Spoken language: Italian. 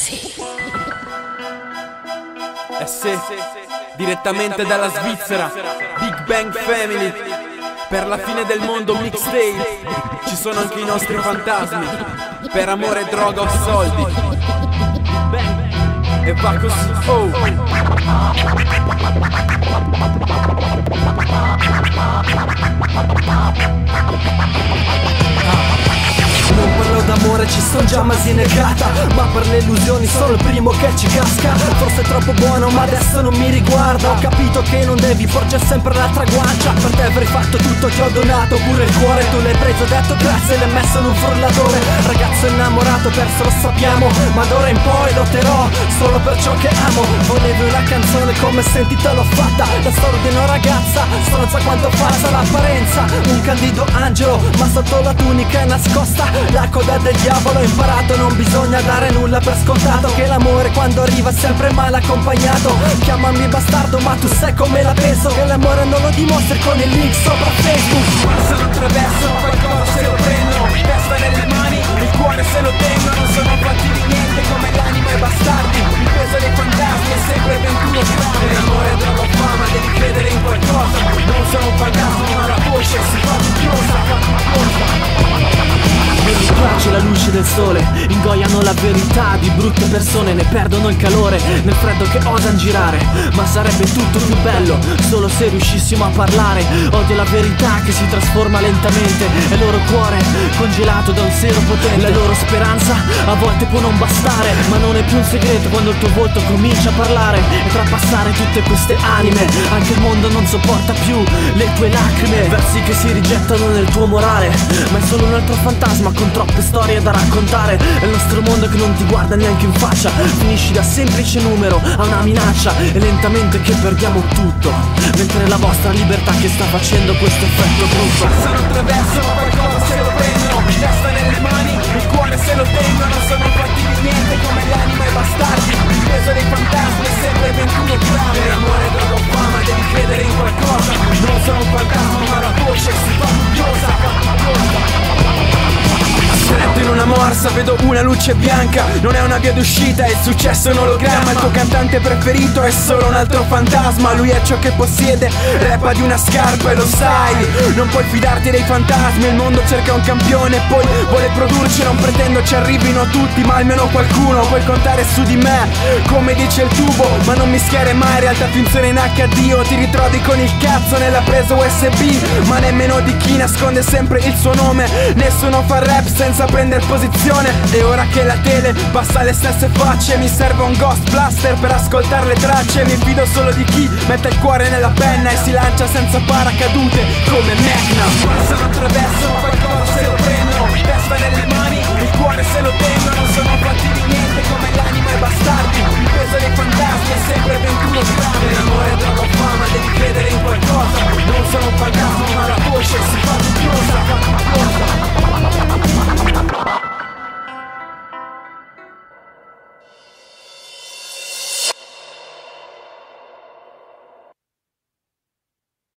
sì. Eh sì, direttamente dalla Svizzera, Big Bang Family. Per la fine del mondo mixtape, ci sono anche i nostri fantasmi. Per amore, droga o soldi. E va così, oh. Ci son già masi negata Ma per le illusioni sono il primo che ci casca. Forse è troppo buono ma adesso non mi riguarda. Ho capito che non devi porgere sempre l'altra guancia Per te avrei fatto tutto, ti ho donato pure il cuore Tu l'hai preso, detto grazie, l'hai messo in un frullatore. Ragazzo innamorato, perso lo sappiamo Ma d'ora in poi lotterò solo per ciò che amo. Volevi una canzone come senti te l'ho fatta. La storia di una ragazza, stronza quanto falsa l'apparenza. Un candido angelo, ma sotto la tunica è nascosta. La coda del diavolo ho imparato Non bisogna dare nulla per scontato Che l'amore quando arriva è sempre mal accompagnato. Chiamami bastardo ma tu sai come la penso. Che l'amore non lo dimostri con il link sopra Facebook. Passano attraverso qualcosa se lo prendono Testa nelle mani, il cuore se lo tengono Sono fatti di niente come del sole Ingoiano la verità di brutte persone Ne perdono il calore nel freddo che osan girare Ma sarebbe tutto più bello Solo se riuscissimo a parlare Odio la verità che si trasforma lentamente E il loro cuore congelato da un sero potente La loro speranza a volte può non bastare Ma non è più un segreto quando il tuo volto comincia a parlare E trapassare tutte queste anime Anche il mondo non sopporta più le tue lacrime Versi che si rigettano nel tuo morale Ma è solo un altro fantasma con troppe storie da raccontare È il nostro mondo che non ti guarda neanche in faccia. Finisci da semplice numero a una minaccia. E lentamente che perdiamo tutto. Mentre la vostra libertà che sta facendo questo effetto brutto. Passano attraverso qualcosa morsa vedo una luce bianca Non è una via d'uscita, è successo è un ologramma. Il tuo cantante preferito è solo un altro fantasma Lui è ciò che possiede, repa di una scarpa e lo sai. Non puoi fidarti dei fantasmi, il mondo cerca un campione E poi vuole produrci, non pretendo ci arrivino tutti Ma almeno qualcuno puoi contare su di me. Come dice il tubo, ma non mischiare mai realtà finzione in HD O ti ritrovi con il cazzo nella presa USB Ma nemmeno di chi nasconde sempre il suo nome Nessuno fa rap senza prendere posizione E ora che la tele passa le stesse facce. Mi serve un ghost blaster per ascoltare le tracce. Mi fido solo di chi mette il cuore nella penna E si lancia senza paracadute come Magna Passano attraverso qualcosa se lo prendono Testa nelle mani, il cuore se lo tengono